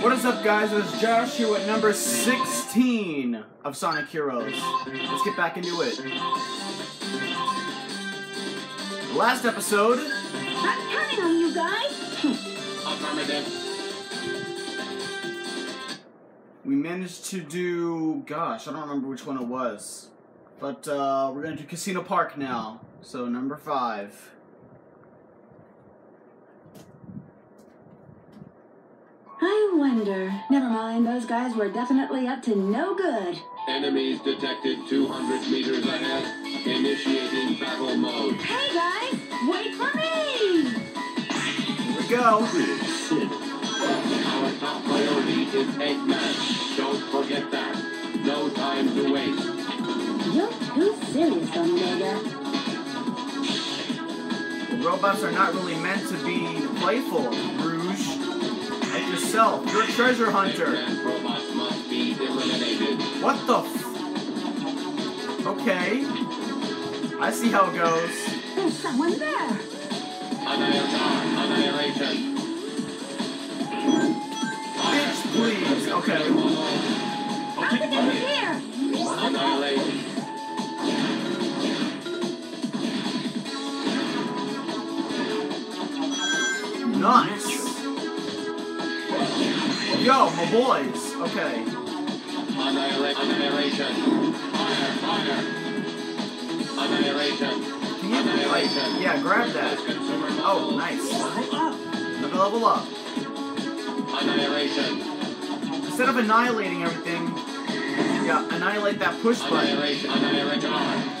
What is up, guys? It's Josh here with number 16 of Sonic Heroes. Let's get back into it. Last episode, I'm counting on you guys. Affirmative. we managed to do. Gosh, I don't remember which one it was. But uh, we're going to do Casino Park now. So, number 5. I. Never mind, those guys were definitely up to no good. Enemies detected 200 meters ahead. Initiating battle mode. Hey guys, wait for me! Here we go. Our top priority is Eggman. Don't forget that. No time to waste. You're too serious, Omega. Robots are not really meant to be playful, Rouge. Yourself, you're a treasure hunter. Eggman robots must be eliminated. What the f- Okay. I see how it goes. There's someone there. Annihilation. Annihilation. Bitch, please. Okay. How did get here? Annihilate. Nice. Yo, my boys. Okay. Annihilation. Fire. Fire. Annihilation. Can you, like, yeah, grab that. Oh, nice. Another level up. Annihilation. Instead of annihilating everything, yeah, annihilate that push button. Annihilation. Annihilation.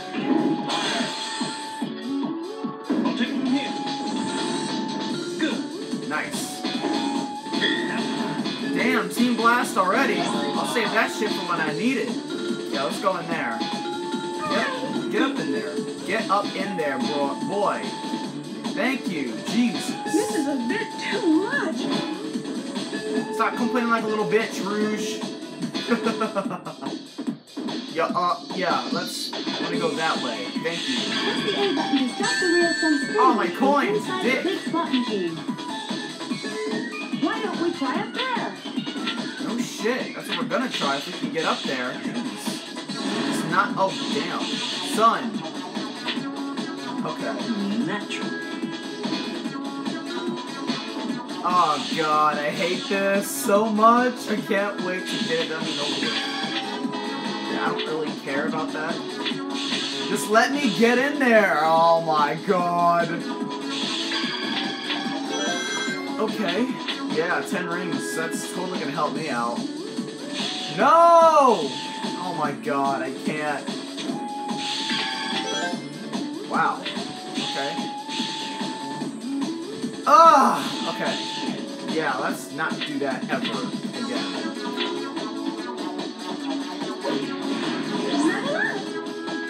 Damn, Team Blast already. I'll save that shit for when I need it. Yeah, let's go in there. Get, get up in there. Get up in there, bro, boy. Thank you. Jesus. This is a bit too much. Stop complaining like a little bitch, Rouge. yeah, uh, yeah, let's, I'm gonna go that way. Thank you. Press the A button to stop the wheel from spinning. Oh, my coins, dick. the big slot machine. Why don't we try? No shit. That's what we're gonna try if we can get up there. It's not, oh, damn. Sun. Okay. Natural. Oh god, I hate this so much. I can't wait to get it done. Yeah, I don't really care about that. Just let me get in there. Oh my god. Okay. Yeah, 10 rings. That's totally gonna help me out. No! Oh my god, I can't. Wow. Okay. Ah! Okay. Yeah, let's not do that ever again.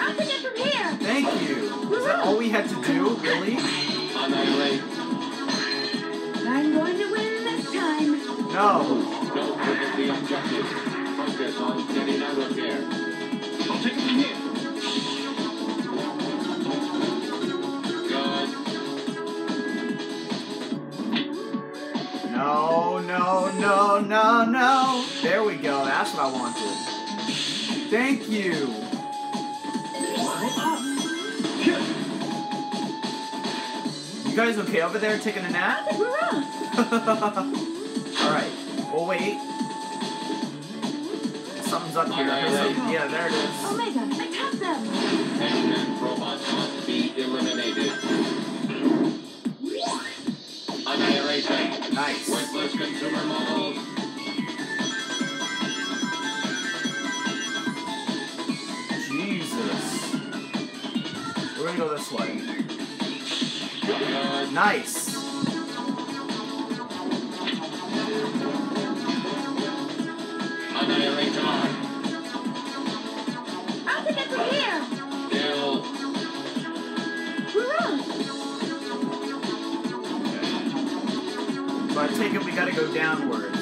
I'll take it from here. Thank you. Is that all we had to do? Really? Annihilate. I'm going to win this time. No. Don't forget the objective. Focus on getting out of here. I'll take it from here. Good. No, no, no, no, no. There we go. That's what I wanted. Thank you. You guys okay over there taking a nap? Alright. We'll wait. Something's up here. Yeah, there it is. Omega, attack them. Eggman robots must be eliminated. Annihilation. Nice. Worthless consumer models. Jesus. We're gonna go this way. Nice. So I take it we gotta go downwards.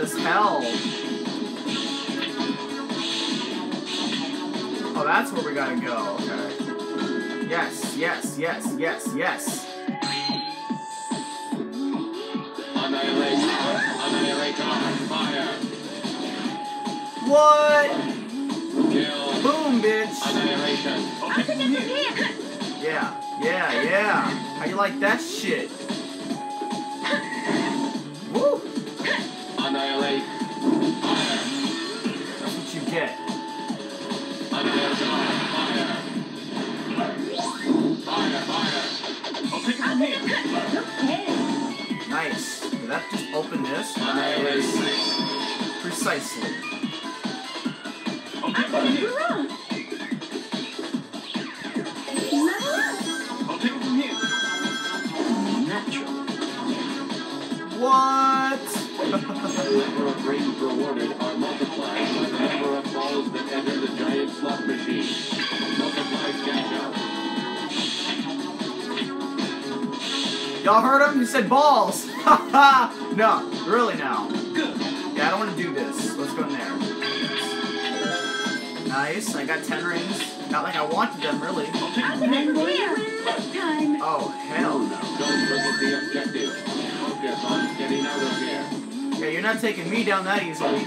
Get me out of this hell. Oh, that's where we gotta go. Okay. Yes, yes, yes, yes, yes. Annihilate. Annihilator. Fire. What? Kill. Boom, bitch. Annihilation. I'll take it from here. Yeah, yeah, yeah. How you like that shit? Annihilate. Fire. That's what you get. Fire. Fire. Fire. I'll take it from here. Okay. Nice. Did that just open this? Annihilate. Nice. Precisely. I'll take it number of rings rewarded are multiplied by the number of balls that enter the giant slot machine. Multiply cash out. Y'all heard him? He said balls. Ha ha. No, really now. Good. Yeah, I don't want to do this. Let's go in there. Nice. I got 10 rings. Not like I wanted them, really. I'll take it I'm from gonna here. win this time. Oh, hell no. Don't forget the objective. Focus on getting out of here. You're not taking me down that easily,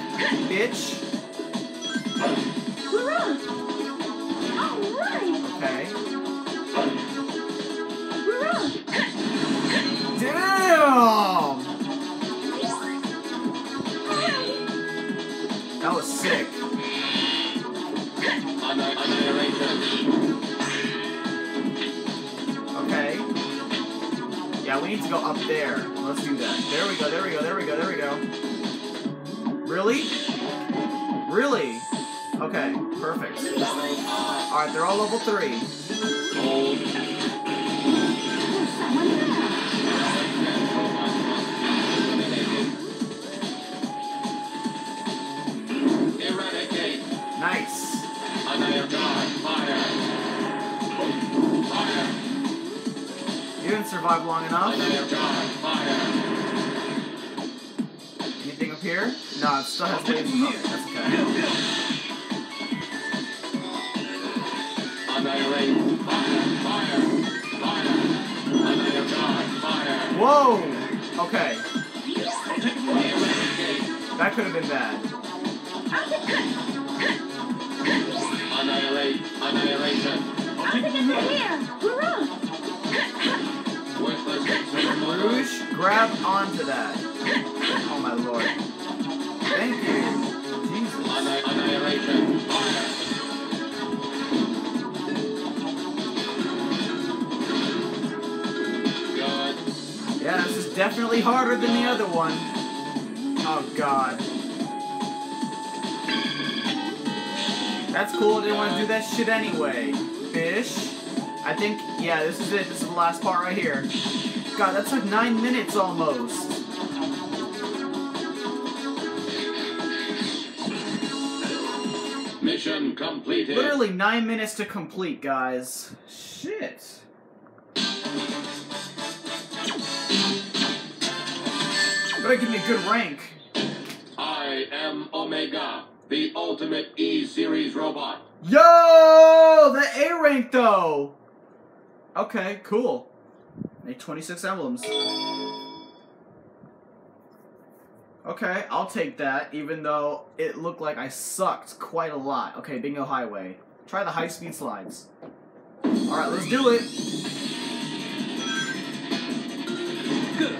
bitch. Hurrah! All right. Okay. Damn! That was sick. Need to go up there. Let's do that. There we go, there we go, there we go, there we go. Really? Really? Okay, perfect. Alright, they're all level 3. Didn't survive long enough. Anything up here? No, it still has lasers up. That's okay. Whoa! Okay, it that could have been bad. Annihilate. Annihilation. Grab onto that. Oh my lord. Thank you. Jesus. Annihilation. Yeah, this is definitely harder than the other one. Oh god. That's cool, I didn't want to do that shit anyway. Fish. I think, yeah, this is it. This is the last part right here. God, that's like nine minutes almost. Mission completed. Literally nine minutes to complete, guys. Shit. Better give me a good rank. I am Omega, the ultimate E series robot. Yo, the A rank though. Okay, cool. Make 26 emblems. Okay, I'll take that, even though it looked like I sucked quite a lot. Okay, Bingo Highway. Try the high speed slides. Alright, let's do it. Good.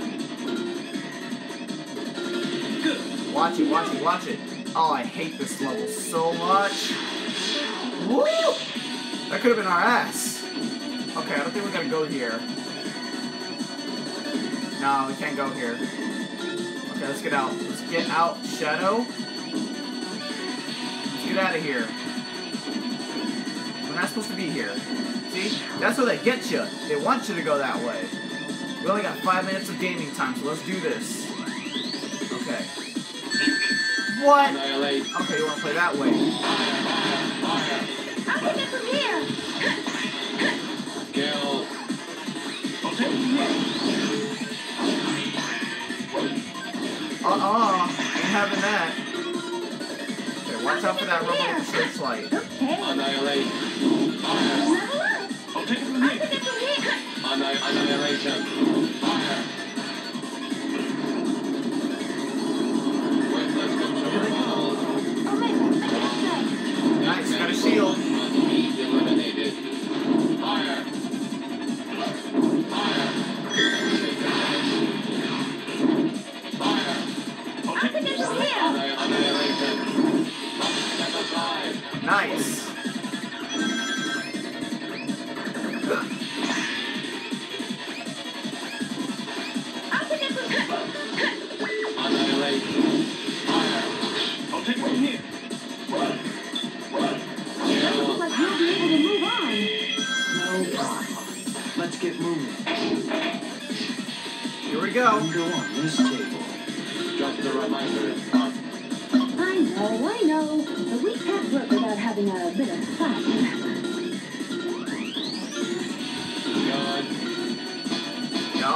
Good. Watch it, watch it, watch it. Oh, I hate this level so much. Woo! That could have been our ass. Okay, I don't think we're gonna go here. No, we can't go here. Okay, let's get out. Let's get out, Shadow. Let's get out of here. We're not supposed to be here. See? That's where they get you. They want you to go that way. We only got five minutes of gaming time, so let's do this. Okay. What? Okay, you want to play that way. I'll take it from here. Kill. I'll Uh-uh. Ain't having that. Okay, watch out for that rubber with the searchlight. Okay. Annihilate. Level up. I'll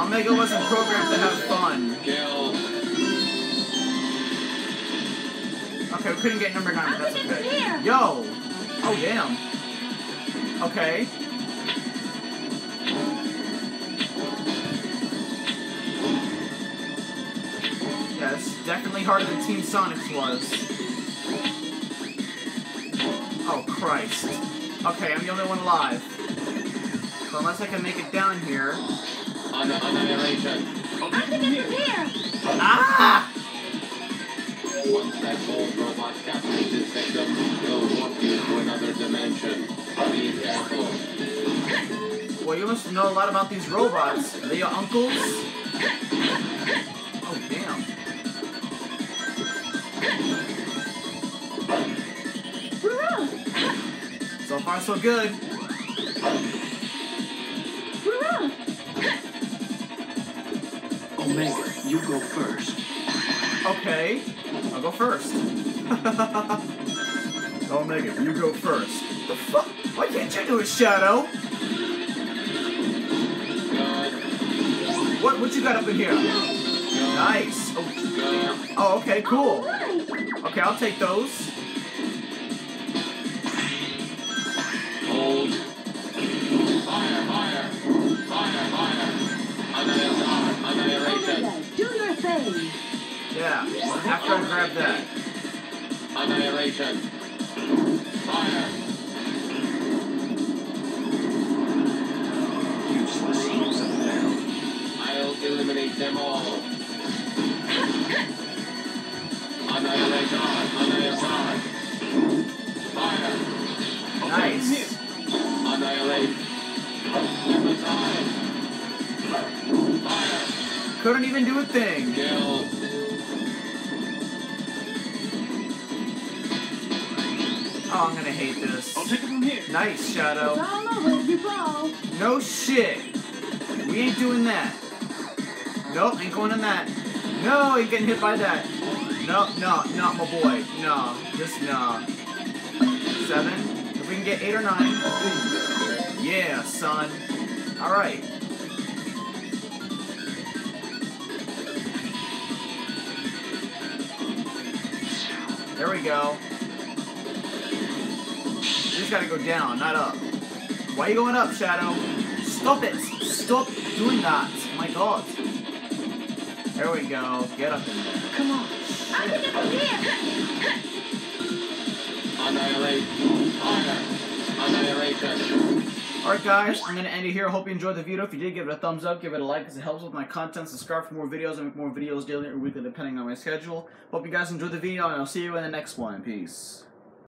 Omega wasn't programmed to have fun. Okay, we couldn't get number nine, but that's okay. Yo! Oh, damn. Okay. Yeah, it's definitely harder than Team Sonic's was. Oh, Christ. Okay, I'm the only one alive. So unless I can make it down here... Anni- annihilation. I'll I'll take it take from it from here. here. Ah! Once that gold robot captures its victim, it'll warp you to another dimension. Be careful. Well, you must know a lot about these robots. Are they your uncles? Oh, damn. Hurrah! So far, so good. Omega, you go first. Okay, I'll go first. Omega, you go first. The fuck? Why can't you do a shadow? What? What you got up in here? Nice. Oh, oh okay, cool. Okay, I'll take those. Annihilation. Annihilation. Omega, do your thing. Yeah. After I grab that. Annihilation. Fire. Useless heaps of metal. I'll eliminate them all. Annihilation. Annihilation. Couldn't even do a thing. Kill. Oh, I'm gonna hate this. I'll take it from here. Nice, It's Shadow. all over if you fall. No shit. We ain't doing that. Nope, ain't going in that. No, ain't getting hit by that. No, no, not my boy. No, just no. Seven. If we can get eight or nine. Yeah, son. All right. There we go. You just gotta go down, not up. Why are you going up, Shadow? Stop it! Stop doing that! My god. There we go. Get up in there. Come on. I'll take it from here. Annihilate. Fire. Annihilation. Alright guys, I'm gonna end it here. Hope you enjoyed the video. If you did, give it a thumbs up, give it a like because it helps with my content. Subscribe for more videos. I make more videos daily or weekly depending on my schedule. Hope you guys enjoyed the video and I'll see you in the next one. Peace.